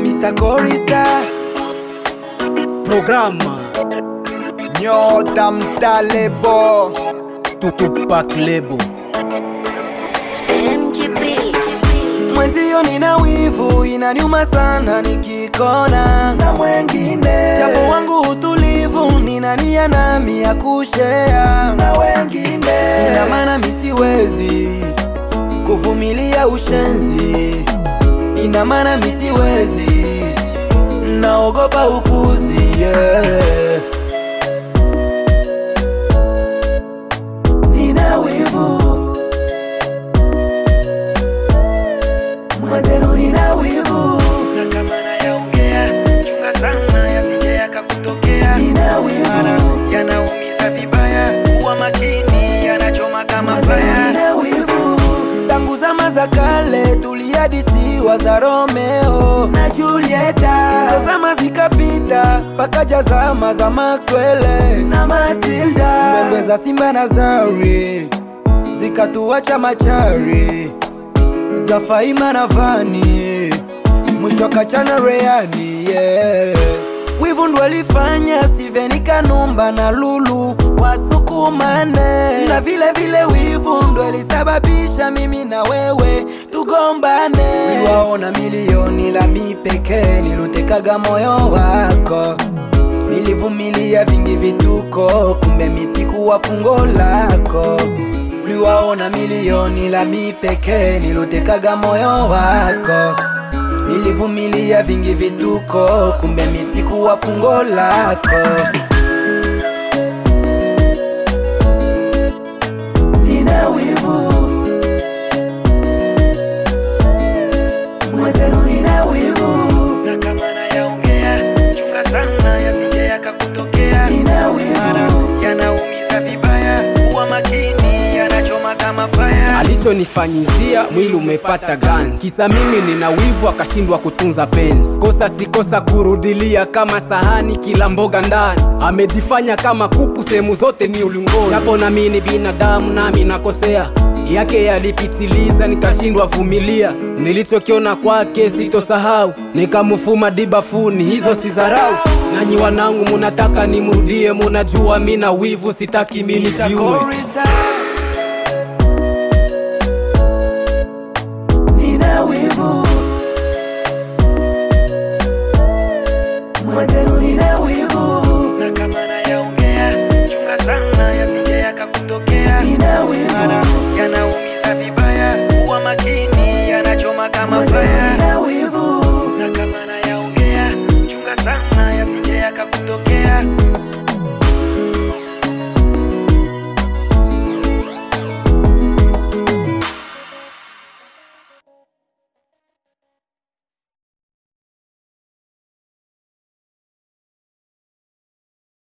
Mr. Gorista Programa. Nyota Mtalebo. Tutupak Lebo. Mwenzio nina wivu inaniuma sana nikikona. Na mwengine, japo wangu utulivu ninania nami ya kushea na wengine, ina maana misiwezi kuvumilia ushenzi, ina maana misiwezi, naogopa upuzi yeah. Nina wivu mwenzenu nina wivu zama za kale tuliadisiwa za Romeo na Julieta, hizo zama zikapita pakaja zama za Maxwell na Matilda, ngombe za Simba na Zari zikatuacha machari. Za Faima na Vani, mwisho kachana Rayani yeah. Wivu ndo alifanya Steven Kanumba na Lulu wasukumane, na vile vile wivu ndo alisababisha mimi na wewe tugombane. Niwaona milioni la mi pekee nilutekaga moyo wako, nilivumilia vingi vituko, kumbe misikuwa fungo lako. Uliwaona milioni la mi pekee nilutekaga moyo wako nilivumilia vingi vituko kumbe misikuwa fungo lako alichonifanyizia mwili umepata gans kisa mimi nina wivu akashindwa kutunza penzi kosa sikosa kurudilia kama sahani kila mboga ndani. Amejifanya kama kuku sehemu zote ni ulingoni. Japo nami ni binadamu nami nakosea. Yake yalipitiliza nikashindwa vumilia. Nilichokiona kwake sitosahau. Nikamfuma dibafuni hizo si dharau. Nanyi wanangu munataka nimrudie. Munajua mina wivu sitaki mimi mwenzenu nina